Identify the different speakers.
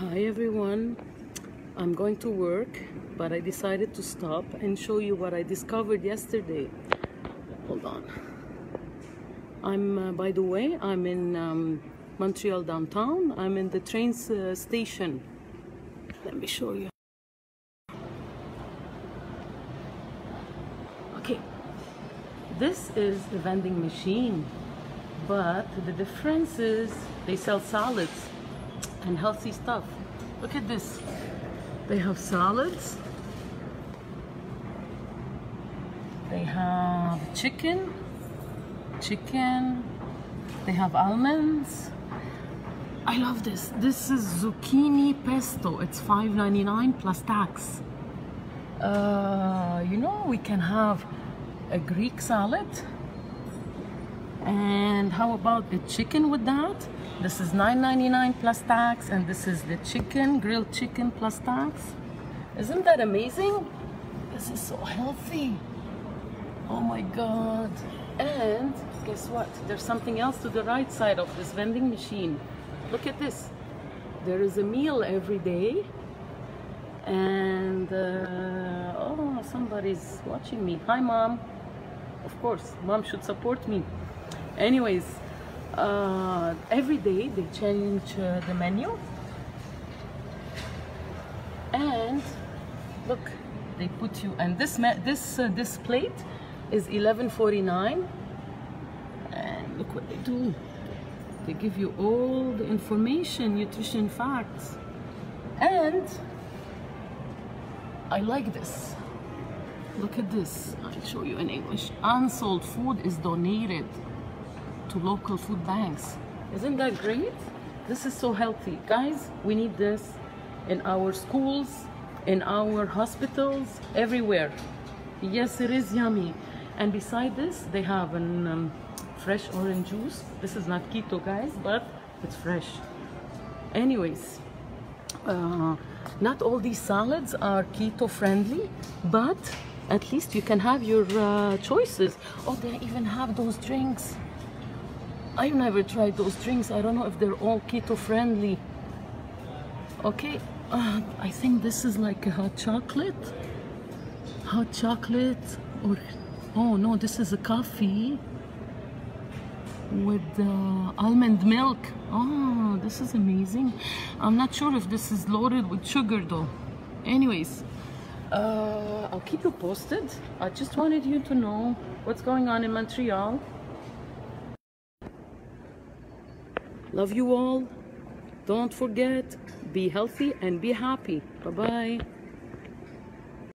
Speaker 1: Hi everyone. I'm going to work, but I decided to stop and show you what I discovered yesterday. Hold on. I'm, uh, by the way, I'm in um, Montreal downtown. I'm in the train uh, station. Let me show you. Okay, this is the vending machine, but the difference is they sell salads and healthy stuff. Look at this. They have salads. They have chicken, chicken. They have almonds. I love this. This is zucchini pesto. It's $5.99 plus tax. Uh, you know, we can have a Greek salad. And how about the chicken with that? This is $9.99 plus tax, and this is the chicken, grilled chicken plus tax. Isn't that amazing? This is so healthy. Oh my God. And guess what? There's something else to the right side of this vending machine. Look at this. There is a meal every day. And, uh, oh, somebody's watching me. Hi, mom. Of course, mom should support me. Anyways, uh, every day they change uh, the menu. And look they put you and this this uh, this plate is 11.49 and look what they do. They give you all the information nutrition facts. And I like this. Look at this. I'll show you in English. Unsold food is donated to local food banks. Isn't that great? This is so healthy. Guys, we need this in our schools, in our hospitals, everywhere. Yes, it is yummy. And beside this, they have an um, fresh orange juice. This is not keto, guys, but it's fresh. Anyways, uh, not all these salads are keto friendly, but at least you can have your uh, choices. Oh, they even have those drinks. I've never tried those drinks. I don't know if they're all keto friendly. Okay, uh, I think this is like a hot chocolate. Hot chocolate or, oh no, this is a coffee with uh, almond milk. Oh, this is amazing. I'm not sure if this is loaded with sugar though. Anyways, uh, I'll keep you posted. I just wanted you to know what's going on in Montreal. Love you all. Don't forget, be healthy and be happy. Bye bye.